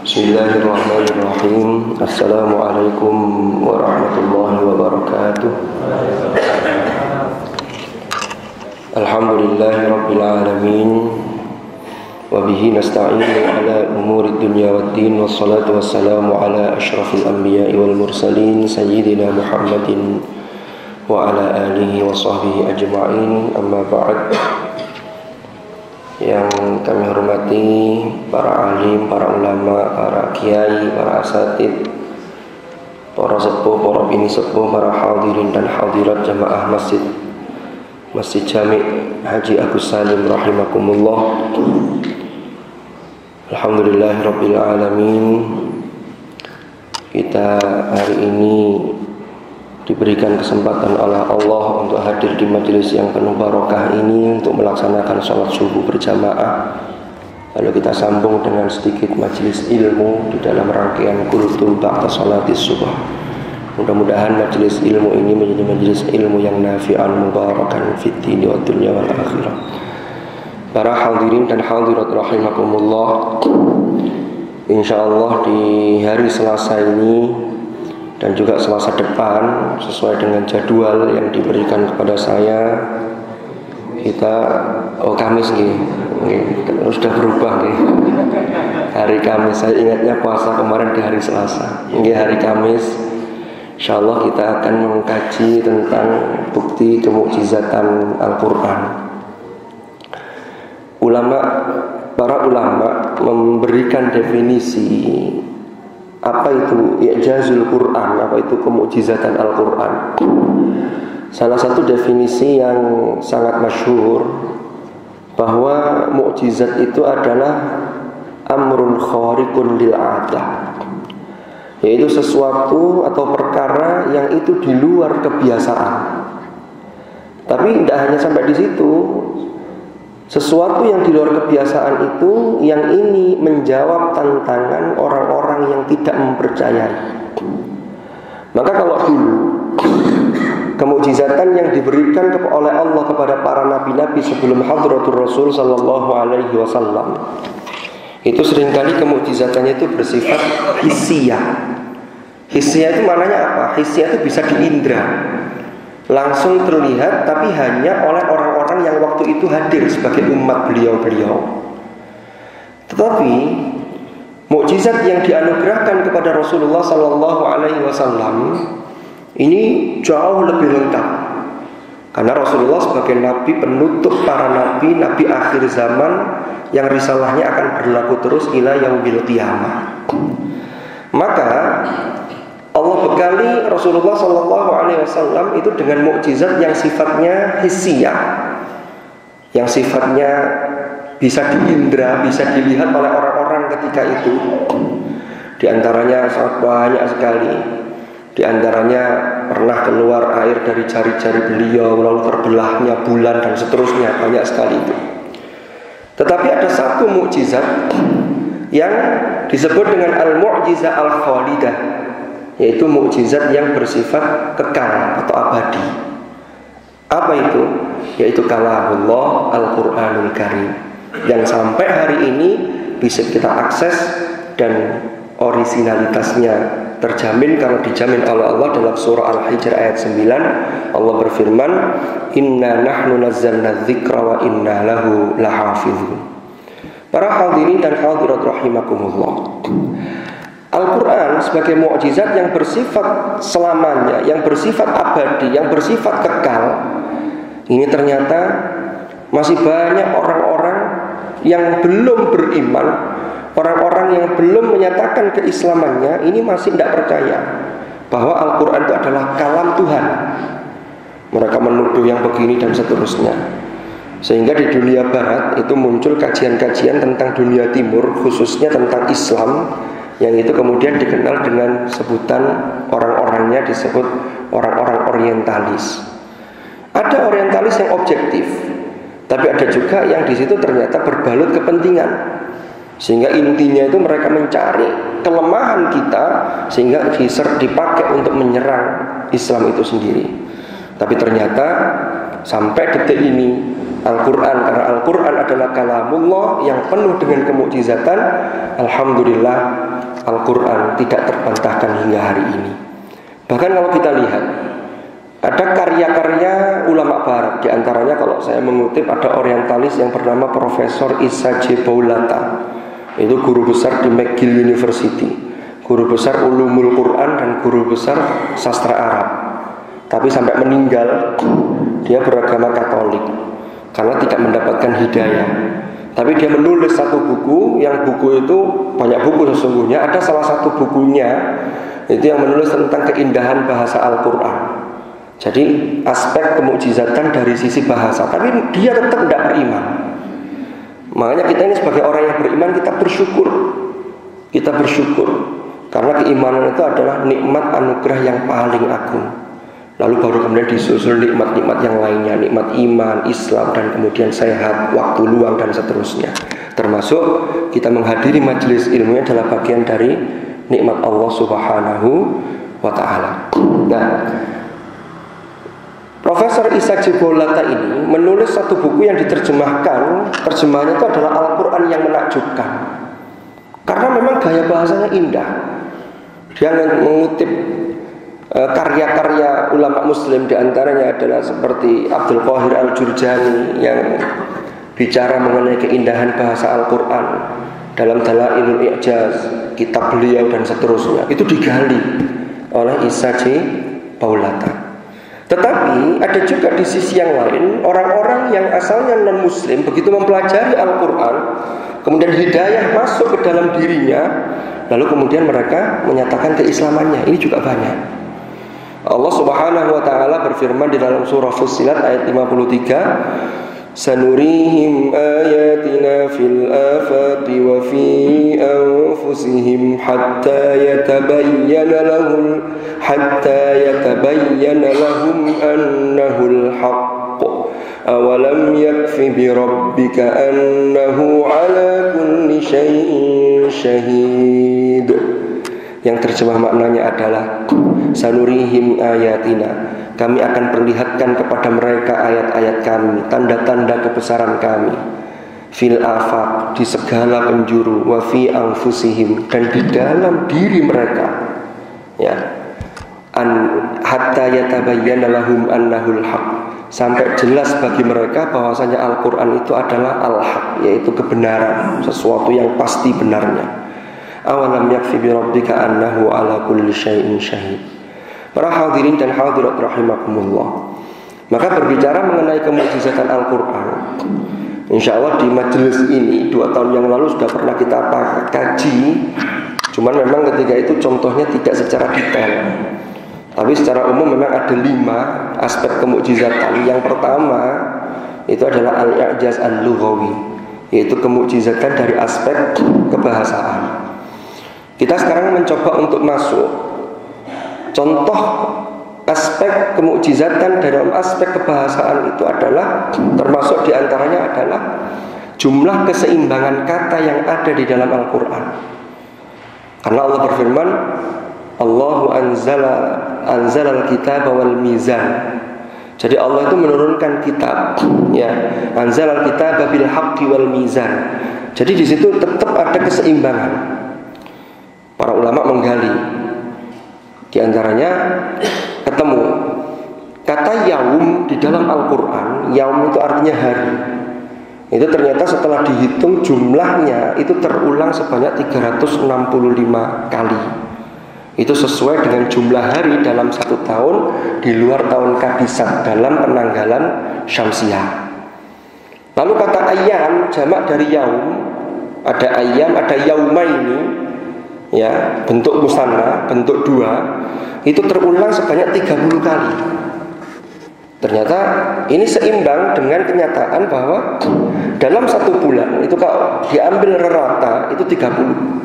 بسم الله الرحمن الرحيم. السلام عليكم ورحمة الله وبركاته. الحمد لله رب العالمين. وبه نستعين على أمور الدنيا والدين والصلاة والسلام على أشرف الأنبياء والمرسلين سيدنا محمد وعلى آله وصحبه أجمعين. أما بعد yang kami hormati para alim, para ulama, para kiai, para asatid, para sepuh, para bini sepuh, para hadirin dan hadirat jamaah masjid Masjid Jami Haji Agus Salim rahimakumullah. Alhamdulillahirabbil alamin. Kita hari ini diberikan kesempatan oleh Allah untuk hadir di majelis yang penuh barokah ini untuk melaksanakan sholat subuh berjamaah. Lalu kita sambung dengan sedikit majelis ilmu di dalam rangkaian kultum ba'da sholatis subuh. Mudah-mudahan majelis ilmu ini menjadi majelis ilmu yang nafi'an mubarakan fitini wa dunya wal akhirah. Para hadirin dan hadirat rahimakumullah insyaallah di hari selasa ini dan juga selasa depan sesuai dengan jadwal yang diberikan kepada saya kita oh Kamis nih, sudah berubah nih hari Kamis. Saya ingatnya puasa kemarin di hari Selasa. Ini hari Kamis. Insya Allah kita akan mengkaji tentang bukti kemukjizatan Al-Quran. Ulama, para ulama memberikan definisi apa itu i'jazul Quran, apa itu kemujizatan Al-Quran. Salah satu definisi yang sangat masyhur bahwa mukjizat itu adalah amrun khariqun lil adah. Yaitu sesuatu atau perkara yang itu di luar kebiasaan. Tapi tidak hanya sampai di situ, sesuatu yang di luar kebiasaan itu yang ini menjawab tantangan orang-orang yang tidak mempercayai. Maka kalau dulu kemujizatan yang diberikan oleh Allah kepada para nabi-nabi sebelum hadratul Rasul sallallahu alaihi wasallam itu sering kali kemujizatannya itu bersifat hisia. Hisia itu maknanya apa? Hisia itu bisa diindra langsung terlihat tapi hanya oleh orang-orang yang waktu itu hadir sebagai umat beliau-beliau. Tetapi mukjizat yang dianugerahkan kepada Rasulullah Sallallahu Alaihi Wasallam ini jauh lebih lengkap karena Rasulullah sebagai nabi penutup para nabi, nabi akhir zaman yang risalahnya akan berlaku terus ila yaumil qiyamah. Maka Allah bekali Rasulullah Shallallahu Alaihi Wasallam itu dengan mukjizat yang sifatnya hisia, yang sifatnya bisa diindra, bisa dilihat oleh orang-orang ketika itu. Di antaranya sangat banyak sekali. Di antaranya pernah keluar air dari jari-jari beliau, lalu terbelahnya bulan dan seterusnya banyak sekali itu. Tetapi ada satu mukjizat yang disebut dengan al-mu'jizah al-khalidah yaitu mukjizat yang bersifat kekal atau abadi. Apa itu? Yaitu kalamullah Al-Qur'anul Karim yang sampai hari ini bisa kita akses dan originalitasnya terjamin kalau dijamin oleh Allah dalam surah Al-Hijr ayat 9 Allah berfirman inna nahnu nazzalna dzikra wa inna lahu lahafizun Para hadirin dan hadirat rahimakumullah Al-Quran sebagai mukjizat yang bersifat selamanya, yang bersifat abadi, yang bersifat kekal. Ini ternyata masih banyak orang-orang yang belum beriman, orang-orang yang belum menyatakan keislamannya, ini masih tidak percaya bahwa Al-Quran itu adalah kalam Tuhan. Mereka menuduh yang begini dan seterusnya. Sehingga di dunia barat itu muncul kajian-kajian tentang dunia timur, khususnya tentang Islam, yang itu kemudian dikenal dengan sebutan orang-orangnya disebut orang-orang orientalis. Ada orientalis yang objektif, tapi ada juga yang di situ ternyata berbalut kepentingan. Sehingga intinya itu mereka mencari kelemahan kita sehingga dipakai untuk menyerang Islam itu sendiri. Tapi ternyata sampai detik ini Al-Quran karena Al-Quran adalah kalamullah yang penuh dengan kemukjizatan Alhamdulillah Al-Quran tidak terbantahkan hingga hari ini bahkan kalau kita lihat ada karya-karya ulama barat di antaranya kalau saya mengutip ada orientalis yang bernama Profesor Isa J. Paulata itu guru besar di McGill University guru besar ulumul Quran dan guru besar sastra Arab tapi sampai meninggal dia beragama Katolik karena tidak mendapatkan hidayah. Tapi dia menulis satu buku yang buku itu banyak buku sesungguhnya. Ada salah satu bukunya itu yang menulis tentang keindahan bahasa Al-Quran. Jadi aspek kemujizatan dari sisi bahasa. Tapi dia tetap tidak beriman. Makanya kita ini sebagai orang yang beriman kita bersyukur. Kita bersyukur karena keimanan itu adalah nikmat anugerah yang paling agung. Lalu baru kemudian disusul nikmat-nikmat yang lainnya, nikmat iman, Islam dan kemudian sehat, waktu luang dan seterusnya. Termasuk kita menghadiri majelis ilmunya adalah bagian dari nikmat Allah Subhanahu wa taala. Nah, Profesor Isa Jibolata ini menulis satu buku yang diterjemahkan, terjemahannya itu adalah Al-Quran yang menakjubkan. Karena memang gaya bahasanya indah. Dia mengutip Eh, karya-karya ulama muslim di antaranya adalah seperti Abdul Qahir Al-Jurjani yang bicara mengenai keindahan bahasa Al-Quran dalam Dalailul I'jaz, kitab beliau dan seterusnya. Itu digali oleh Isa C. Paulata. Tetapi ada juga di sisi yang lain orang-orang yang asalnya non muslim begitu mempelajari Al-Quran kemudian hidayah masuk ke dalam dirinya lalu kemudian mereka menyatakan keislamannya. Ini juga banyak. Allah Subhanahu wa taala berfirman di dalam surah Fussilat ayat 53 Sanurihim ayatina fil afaqi wa fi anfusihim hatta yatabayyana lahum hatta yatabayyana lahum annahu al-haqq awalam yakfi bi rabbika annahu ala kulli syai'in syahid yang terjemah maknanya adalah sanurihim ayatina kami akan perlihatkan kepada mereka ayat-ayat kami tanda-tanda kebesaran kami. Fil afaq di segala penjuru wa fi anfusihim dan di dalam diri mereka. Ya. An hatta yatabayyana lahum annahul haq. Sampai jelas bagi mereka bahwasanya Al-Qur'an itu adalah al-haq yaitu kebenaran sesuatu yang pasti benarnya. Awalam yakfi bi rabbika annahu ala kulli syai'in syahid para hadirin dan hadirat rahimakumullah. Maka berbicara mengenai kemujizatan Al-Quran Insya Allah di majelis ini dua tahun yang lalu sudah pernah kita kaji. Cuman memang ketika itu contohnya tidak secara detail. Tapi secara umum memang ada lima aspek kemujizatan. Yang pertama itu adalah al-i'jaz al-lughawi Yaitu kemujizatan dari aspek kebahasaan. Kita sekarang mencoba untuk masuk Contoh aspek kemukjizatan dalam aspek kebahasaan itu adalah Termasuk di antaranya adalah Jumlah keseimbangan kata yang ada di dalam Al-Quran. Karena Allah berfirman Allahu anzala anzala al-kitab wal mizan. Jadi Allah itu menurunkan kitab ya anzal al-kitab bil haqqi wal mizan. Jadi di situ tetap ada keseimbangan. Para ulama menggali Di antaranya ketemu. Kata yaum di dalam Al-Quran Yaum itu artinya hari. Itu ternyata setelah dihitung jumlahnya Itu terulang sebanyak 365 kali. Itu sesuai dengan jumlah hari dalam satu tahun Di luar tahun kabisat Dalam penanggalan syamsiah Lalu kata ayam jamak dari yaum Ada ayam, ada yauma ini ya bentuk musanna, bentuk dua itu terulang sebanyak 30 kali. Ternyata ini seimbang dengan kenyataan bahwa dalam satu bulan itu kalau diambil rata itu 30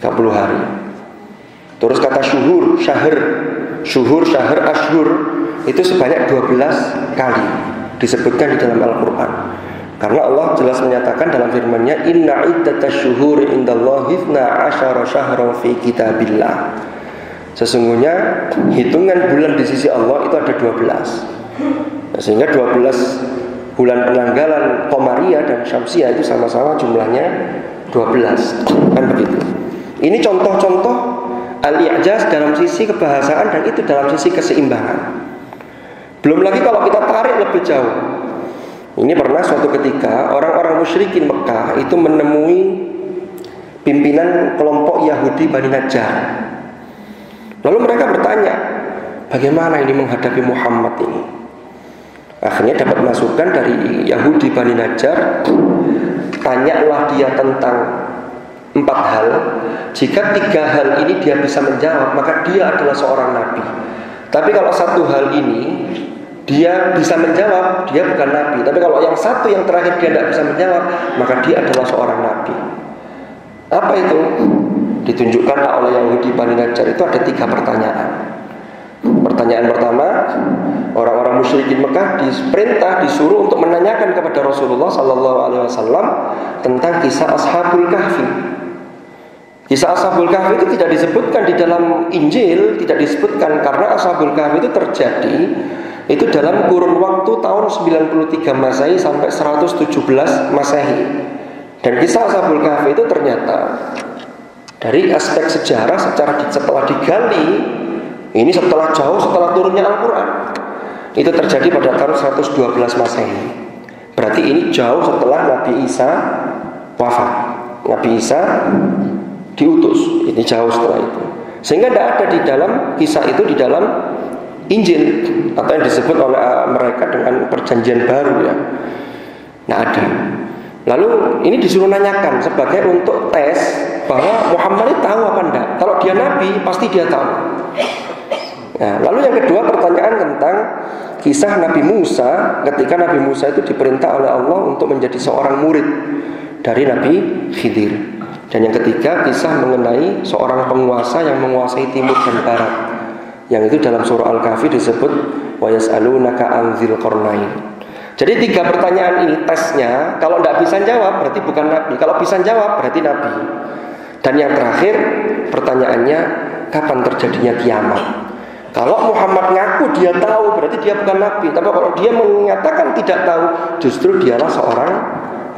30 hari. Terus kata syuhur, syahr, syuhur, syahr, ashur itu sebanyak 12 kali disebutkan di dalam Al-Qur'an. Karena Allah jelas menyatakan dalam firman-Nya inna iddatasyuhuri indallahi 12 syahran fi kitabillah. Sesungguhnya hitungan bulan di sisi Allah itu ada 12. Nah, sehingga 12 bulan penanggalan Komariah dan Syamsiah itu sama-sama jumlahnya 12 kan begitu ini contoh-contoh al-i'jaz dalam sisi kebahasaan dan itu dalam sisi keseimbangan belum lagi kalau kita tarik lebih jauh ini pernah suatu ketika orang-orang musyrikin Mekah itu menemui pimpinan kelompok Yahudi Bani Najjar. Lalu mereka bertanya bagaimana ini menghadapi Muhammad ini? Akhirnya dapat masukan dari Yahudi Bani Najjar tanyalah dia tentang empat hal. Jika tiga hal ini dia bisa menjawab maka dia adalah seorang nabi. Tapi kalau satu hal ini dia bisa menjawab dia bukan nabi. Tapi kalau yang satu yang terakhir dia tidak bisa menjawab maka dia adalah seorang nabi. Apa itu? Ditunjukkan oleh Yahudi Bani Najjar itu ada tiga pertanyaan. Pertanyaan pertama, orang-orang musyrikin Mekah diperintah disuruh untuk menanyakan kepada Rasulullah Sallallahu Alaihi Wasallam tentang kisah Ashabul Kahfi. Kisah Ashabul Kahfi itu tidak disebutkan di dalam Injil, tidak disebutkan karena Ashabul Kahfi itu terjadi itu dalam kurun waktu tahun 93 Masehi sampai 117 Masehi. Dan kisah Ashabul Kahfi itu ternyata dari aspek sejarah secara setelah digali ini setelah jauh setelah turunnya Al-Quran. Itu terjadi pada tahun 112 Masehi. Berarti ini jauh setelah Nabi Isa wafat. Nabi Isa diutus. Ini jauh setelah itu. Sehingga tidak ada di dalam kisah itu di dalam Injil atau yang disebut oleh eh, mereka dengan perjanjian baru ya. Nah ada. Lalu ini disuruh nanyakan sebagai untuk tes bahwa Muhammad ini tahu apa enggak. Kalau dia nabi pasti dia tahu. Nah, lalu yang kedua pertanyaan tentang kisah Nabi Musa ketika Nabi Musa itu diperintah oleh Allah untuk menjadi seorang murid dari Nabi Khidir. Dan yang ketiga kisah mengenai seorang penguasa yang menguasai timur dan barat. Yang itu dalam surah Al-Kahfi disebut wa yas'alunaka anzil qarnain. Jadi tiga pertanyaan ini tesnya kalau tidak bisa jawab berarti bukan nabi. Kalau bisa jawab berarti nabi. Dan yang terakhir pertanyaannya kapan terjadinya kiamat? Kalau Muhammad ngaku dia tahu berarti dia bukan nabi. Tapi kalau dia mengatakan tidak tahu, justru dialah seorang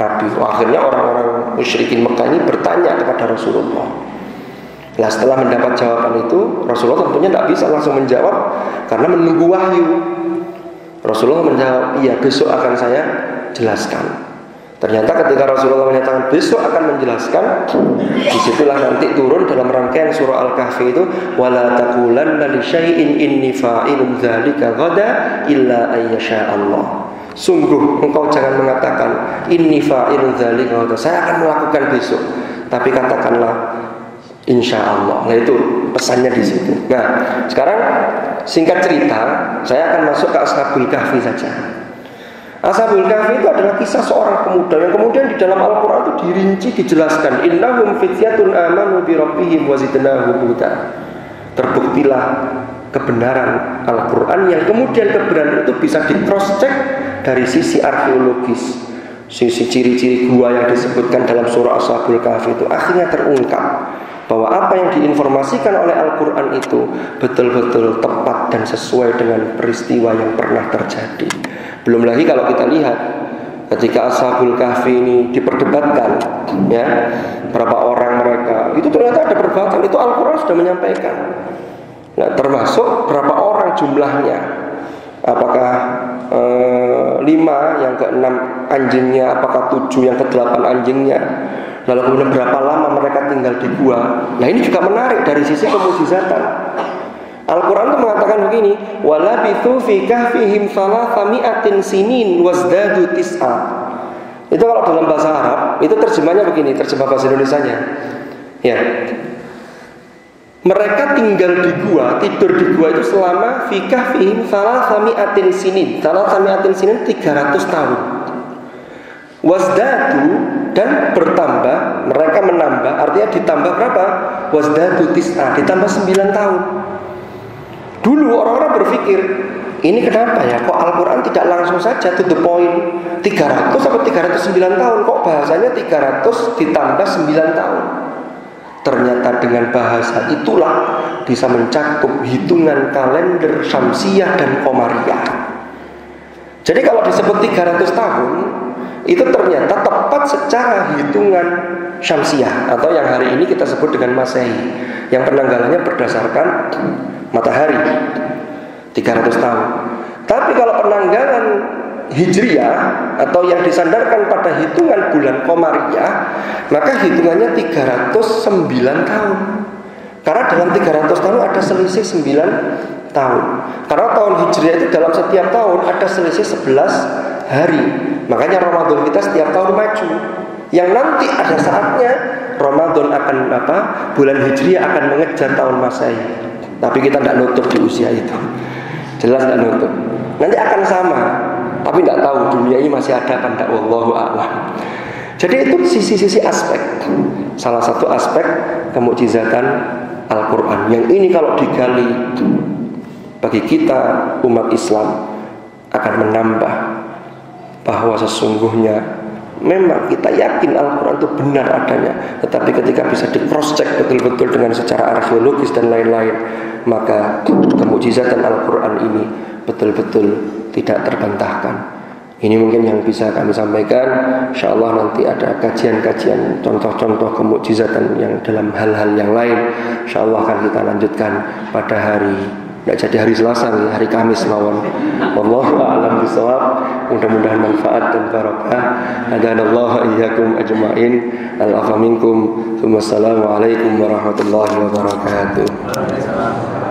nabi. Akhirnya orang-orang musyrikin Mekah ini bertanya kepada Rasulullah. Nah setelah mendapat jawaban itu Rasulullah tentunya tidak bisa langsung menjawab karena menunggu wahyu. Rasulullah menjawab, iya besok akan saya jelaskan. Ternyata ketika Rasulullah menyatakan besok akan menjelaskan, di situlah nanti turun dalam rangkaian surah Al-Kahfi itu wala taqulanna li syai'in inni fa'ilun dzalika ghada illa ayyasha Allah. Sungguh engkau jangan mengatakan inni fa'ilun dzalika ghada. Saya akan melakukan besok. Tapi katakanlah insya Allah. Nah itu pesannya di situ. Nah sekarang singkat cerita, saya akan masuk ke Ashabul Kahfi saja. Ashabul Kahfi itu adalah kisah seorang pemuda yang kemudian di dalam Al-Quran itu dirinci dijelaskan innahum fityatun amanu bi rabbihim wa. Terbuktilah kebenaran Al-Quran yang kemudian kebenaran itu bisa di cross check dari sisi arkeologis sisi ciri-ciri gua yang disebutkan dalam surah Ashabul Kahfi itu akhirnya terungkap bahwa apa yang diinformasikan oleh Al-Quran itu betul-betul tepat dan sesuai dengan peristiwa yang pernah terjadi. Belum lagi kalau kita lihat ketika Ashabul Kahfi ini diperdebatkan ya berapa orang mereka itu ternyata ada perdebatan itu Al-Quran sudah menyampaikan. Nah termasuk berapa orang jumlahnya? Apakah e, lima yang ke enam anjingnya apakah tujuh yang ke delapan anjingnya? Lalu kemudian berapa lama tinggal di gua nah ini juga menarik dari sisi kemujizatan Al-Quran itu mengatakan begini, walabithu fi kahfihim thalathami'atin sinin wazdadu tis'a. Itu kalau dalam bahasa Arab, itu terjemahnya begini, terjemah bahasa Indonesia-nya. Ya. Mereka tinggal di gua, tidur di gua itu selama fi kahfihim thalathami'atin sinin. Thalathami'atin sinin 300 tahun. Wazdadu dan bertambah, mereka menambah, artinya ditambah berapa? Wazdadu tis'a, ditambah 9 tahun. Dulu orang-orang berpikir, ini kenapa ya? Kok Al-Quran tidak langsung saja to the point 300 atau 309 tahun Kok bahasanya 300 ditambah 9 tahun Ternyata dengan bahasa itulah Bisa mencakup hitungan kalender Syamsiyah dan Komariah Jadi kalau disebut 300 tahun itu ternyata tepat secara hitungan syamsiah atau yang hari ini kita sebut dengan masehi yang penanggalannya berdasarkan matahari 300 tahun. Tapi kalau penanggalan hijriah atau yang disandarkan pada hitungan bulan komariah maka hitungannya 309 tahun. Karena dalam 300 tahun ada selisih 9 tahun. Karena tahun Hijriah itu dalam setiap tahun ada selisih 11 hari. Makanya Ramadan kita setiap tahun maju. Yang nanti ada saatnya Ramadan akan apa? Bulan Hijriah akan mengejar tahun Masehi. Tapi kita tidak nutup di usia itu. Jelas tidak nutup. Nanti akan sama. Tapi tidak tahu dunia ini masih ada kan tidak wallahu a'lam. Jadi itu sisi-sisi aspek. Salah satu aspek kemujizatan Al-Quran Yang ini kalau digali Bagi kita umat Islam Akan menambah Bahwa sesungguhnya Memang kita yakin Al-Quran itu benar adanya Tetapi ketika bisa di cross check betul-betul Dengan secara arkeologis dan lain-lain Maka kemujizatan Al-Quran ini Betul-betul tidak terbantahkan ini mungkin yang bisa kami sampaikan. Insya Allah nanti ada kajian-kajian contoh-contoh kemukjizatan yang dalam hal-hal yang lain. Insya Allah akan kita lanjutkan pada hari Tidak jadi hari Selasa nih, hari Kamis lawan. Wallahu a'lam bishawab. Mudah-mudahan manfaat dan barokah. Hadanallahu iyyakum ajma'in. Al-afa minkum. Wassalamualaikum warahmatullahi wabarakatuh.